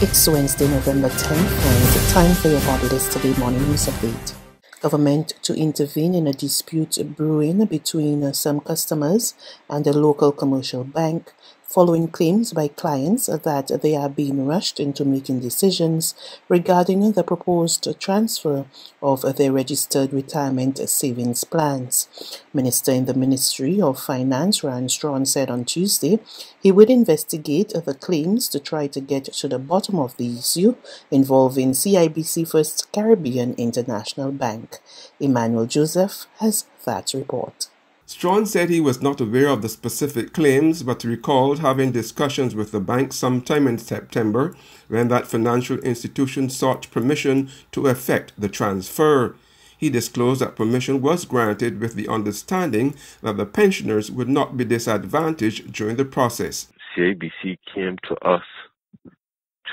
It's Wednesday, November 10th, and it's time for your Barbados Today morning news update. Government to intervene in a dispute brewing between some customers and a local commercial bank following claims by clients that they are being rushed into making decisions regarding the proposed transfer of their registered retirement savings plans. Minister in the Ministry of Finance, Ryan Straughn, said on Tuesday he would investigate the claims to try to get to the bottom of the issue involving CIBC First Caribbean International Bank. Emmanuel Joseph has that report. Straughn said he was not aware of the specific claims, but recalled having discussions with the bank sometime in September when that financial institution sought permission to effect the transfer. He disclosed that permission was granted with the understanding that the pensioners would not be disadvantaged during the process. CIBC came to us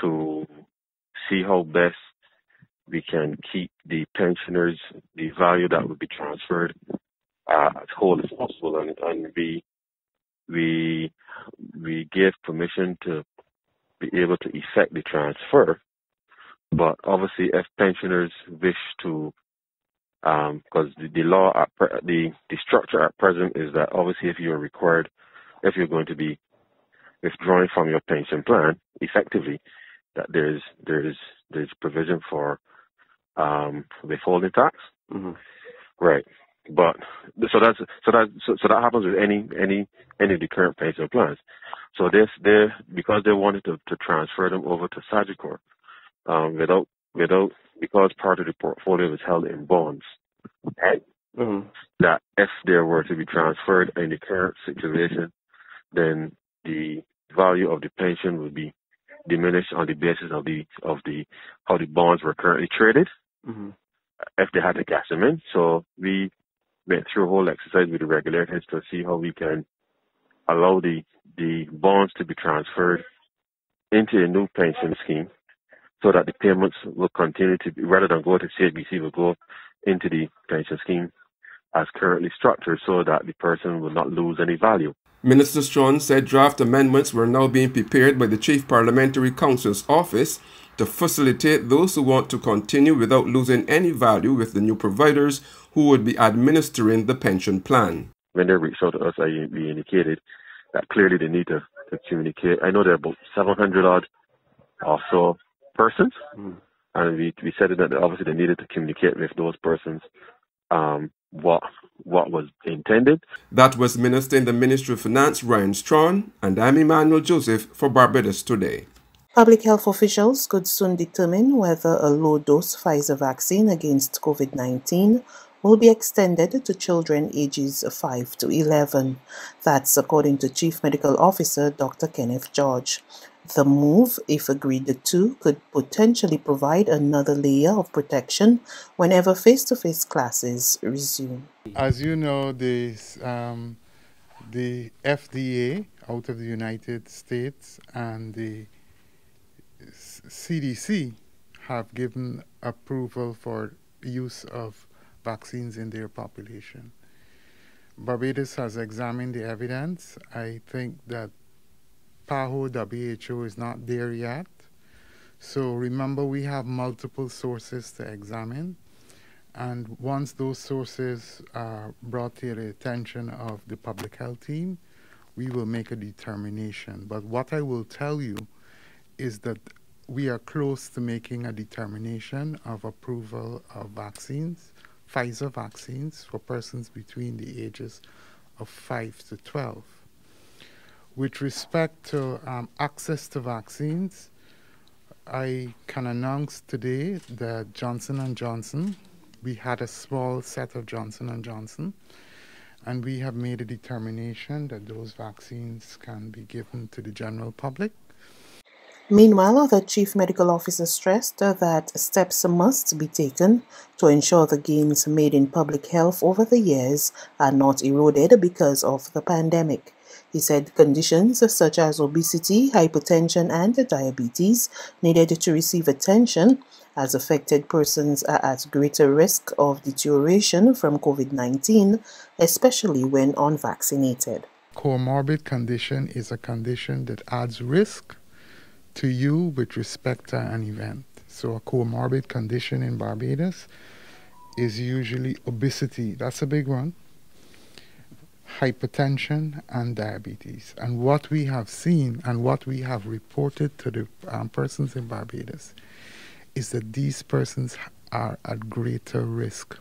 to see how best we can keep the pensioners, the value that would be transferred as whole as possible, and, and we we we gave permission to be able to effect the transfer. But obviously, if pensioners wish to, because um, the, the law at pre- the the structure at present is that obviously, if you're required, if you're going to be withdrawing from your pension plan, effectively, that there's there's there's provision for um, withholding tax. Mm-hmm. Right. But so that's so that so, so that happens with any any any of the current pension plans. So this they because they wanted to, to transfer them over to Sagicor, um, without without because part of the portfolio is held in bonds, right? Mm-hmm. That if they were to be transferred in the current situation, then the value of the pension would be diminished on the basis of the of the how the bonds were currently traded. Mm-hmm. If they had to cash them in, so we went through a whole exercise with the regulators to see how we can allow the, the bonds to be transferred into a new pension scheme so that the payments will continue to be, rather than go to CIBC, will go into the pension scheme as currently structured so that the person will not lose any value. Minister Straughn said draft amendments were now being prepared by the Chief Parliamentary Counsel's office to facilitate those who want to continue without losing any value with the new providers who would be administering the pension plan. When they reached out to us, I, we indicated that clearly they need to, to communicate. I know there are about 700 odd or so persons, mm. and we, we said that obviously they needed to communicate with those persons um, what what was intended. That was Minister in the Ministry of Finance Ryan Straughn, and I'm Emmanuel Joseph for Barbados Today. Public health officials could soon determine whether a low dose Pfizer vaccine against COVID 19 will be extended to children ages 5 to 11. That's according to Chief Medical Officer Dr. Kenneth George. The move, if agreed to, could potentially provide another layer of protection whenever face to face classes resume. As you know, the, um, the FDA out of the United States and the CDC have given approval for use of vaccines in their population. Barbados has examined the evidence. I think that PAHO WHO is not there yet. So remember, we have multiple sources to examine. And once those sources are brought to the attention of the public health team, we will make a determination. But what I will tell you is that we are close to making a determination of approval of vaccines, Pfizer vaccines, for persons between the ages of 5 to 12. With respect to um, access to vaccines, I can announce today that Johnson & Johnson, we had a small set of Johnson & Johnson, and we have made a determination that those vaccines can be given to the general public Meanwhile, the chief medical officer stressed that steps must be taken to ensure the gains made in public health over the years are not eroded because of the pandemic. He said conditions such as obesity, hypertension, and diabetes needed to receive attention as affected persons are at greater risk of deterioration from COVID 19, especially when unvaccinated. Comorbid condition is a condition that adds risk to you with respect to an event. So, a comorbid condition in Barbados is usually obesity. That's a big one. Hypertension and diabetes. And what we have seen and what we have reported to the um, persons in Barbados is that these persons are at greater risk.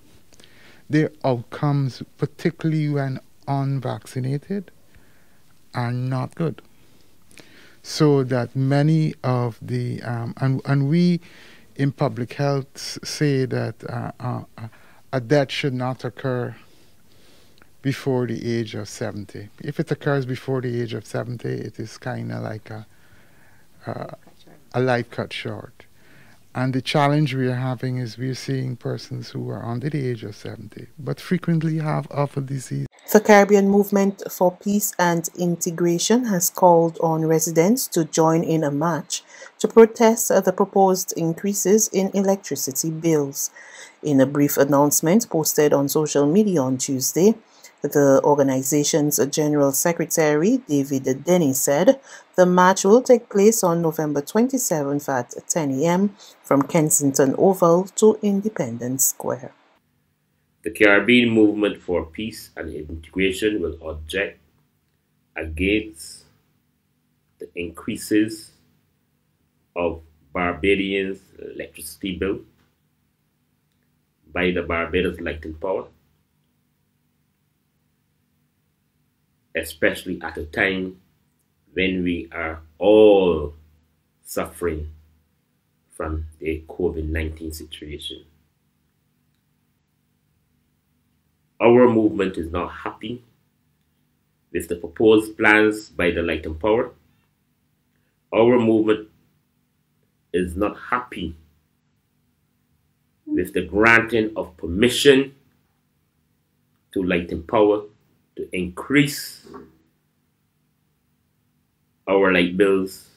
Their outcomes, particularly when unvaccinated, are not good. So that many of the, um, and, and we in public health say that uh, uh, a death should not occur before the age of 70. If it occurs before the age of 70, it is kind of like a, uh, a life cut short. And the challenge we are having is we're seeing persons who are under the age of 70, but frequently have other disease. The Caribbean Movement for Peace and Integration has called on residents to join in a march to protest the proposed increases in electricity bills. In a brief announcement posted on social media on Tuesday, the organization's General Secretary, David Denny, said the march will take place on November 27th at 10 a.m. from Kensington Oval to Independence Square. The Caribbean Movement for Peace and Integration will object against the increases of Barbadians' electricity bill by the Barbados Light and Power especially at a time when we are all suffering from the COVID 19 situation. Our movement is not happy with the proposed plans by the Light and Power. Our movement is not happy with the granting of permission to Light and Power to increase our light bills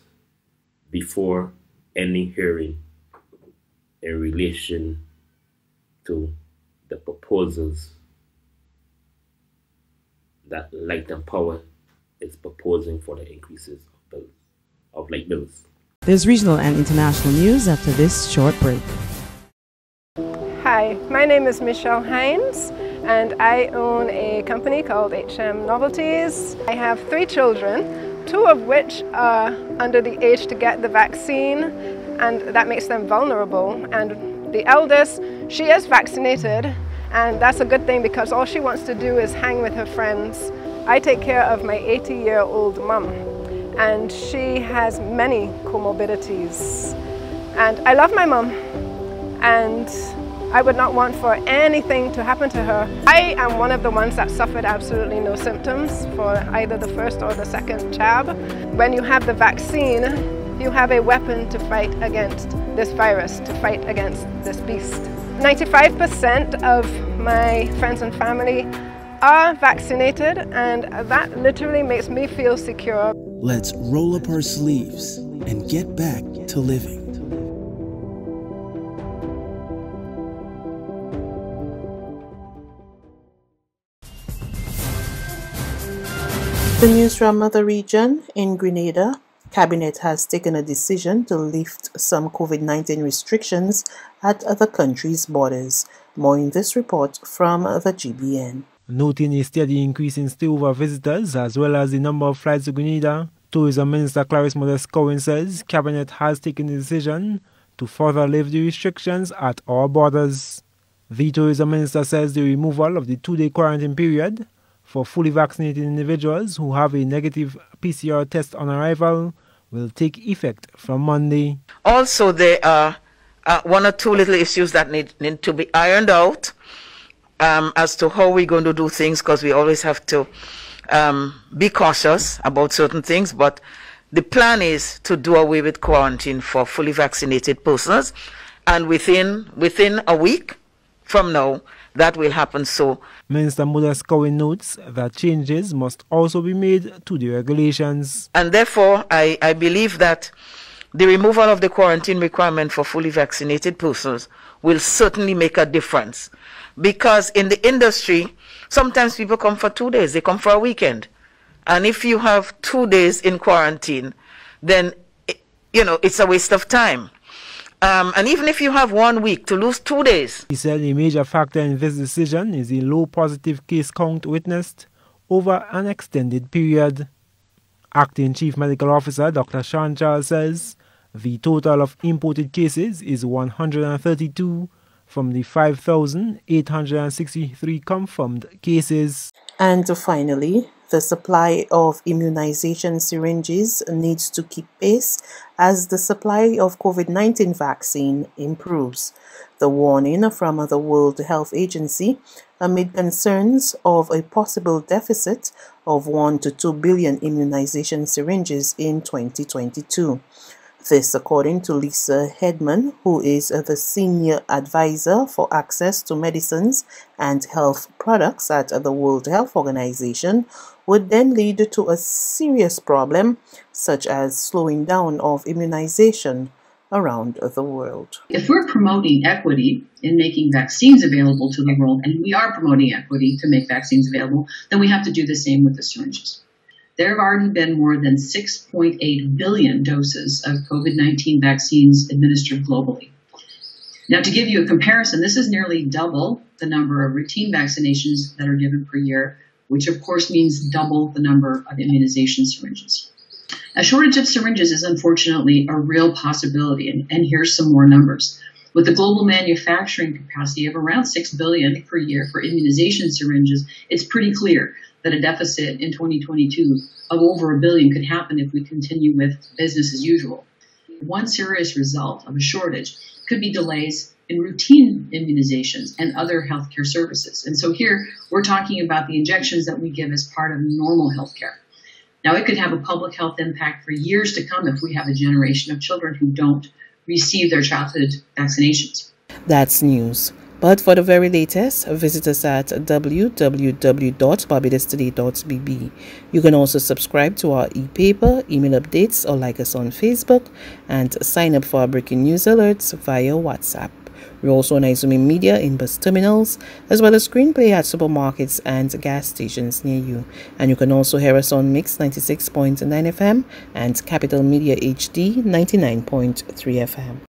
before any hearing in relation to the proposals that Light and Power is proposing for the increases of bills of light bills. There's regional and international news after this short break. Hi, my name is Michelle Hines and I own a company called HM Novelties. I have three children, two of which are under the age to get the vaccine and that makes them vulnerable. And the eldest, she is vaccinated and that's a good thing because all she wants to do is hang with her friends. I take care of my 80 year old mum and she has many comorbidities. And I love my mum and I would not want for anything to happen to her. I am one of the ones that suffered absolutely no symptoms for either the first or the second jab. When you have the vaccine, you have a weapon to fight against this virus, to fight against this beast. 95% of my friends and family are vaccinated and that literally makes me feel secure. Let's roll up our sleeves and get back to living. The news from the region in Grenada. Cabinet has taken a decision to lift some COVID-19 restrictions at the country's borders. More in this report from the GBN. Noting a steady increase in stay-over visitors as well as the number of flights to Grenada, Tourism Minister Clarice Modeste Curwen says Cabinet has taken a decision to further lift the restrictions at our borders. The Tourism Minister says the removal of the two-day quarantine period for fully vaccinated individuals who have a negative PCR test on arrival will take effect from Monday. Also, there are uh, one or two little issues that need, need to be ironed out um, as to how we're going to do things because we always have to um, be cautious about certain things. But the plan is to do away with quarantine for fully vaccinated persons, and within within a week from now, that will happen. So, Minister Modeste Curwen notes that changes must also be made to the regulations. And therefore, I, I believe that the removal of the quarantine requirement for fully vaccinated persons will certainly make a difference. Because in the industry, sometimes people come for two days, they come for a weekend. And if you have two days in quarantine, then you know, it's a waste of time. Um, and even if you have one week to lose two days. He said a major factor in this decision is the low positive case count witnessed over an extended period. Acting Chief Medical Officer Dr. Sean Charles says the total of imported cases is 132 from the 5,863 confirmed cases. And finally, the supply of immunization syringes needs to keep pace as the supply of COVID 19 vaccine improves. The warning from the World Health Agency amid concerns of a possible deficit of 1 to 2 billion immunization syringes in 2022. This, according to Lisa Hedman, who is the Senior Advisor for Access to Medicines and Health Products at the World Health Organization, would then lead to a serious problem such as slowing down of immunization around the world. If we're promoting equity in making vaccines available to the world, and we are promoting equity to make vaccines available, then we have to do the same with the syringes. There have already been more than 6.8 billion doses of COVID 19 vaccines administered globally. Now, to give you a comparison, this is nearly double the number of routine vaccinations that are given per year, which of course means double the number of immunization syringes. A shortage of syringes is unfortunately a real possibility, and, and here's some more numbers. With a global manufacturing capacity of around 6 billion per year for immunization syringes, it's pretty clear that a deficit in 2022 of over a billion could happen if we continue with business as usual. One serious result of a shortage could be delays in routine immunizations and other healthcare services. And so here we're talking about the injections that we give as part of normal healthcare. Now, it could have a public health impact for years to come if we have a generation of children who don't receive their childhood vaccinations. That's news. But for the very latest, visit us at www.barbadostoday.bb. You can also subscribe to our e-paper, email updates, or like us on Facebook, and sign up for our breaking news alerts via WhatsApp. We're also on Izumi Media in bus terminals, as well as screenplay at supermarkets and gas stations near you. And you can also hear us on Mix 96.9 FM and Capital Media HD 99.3 FM.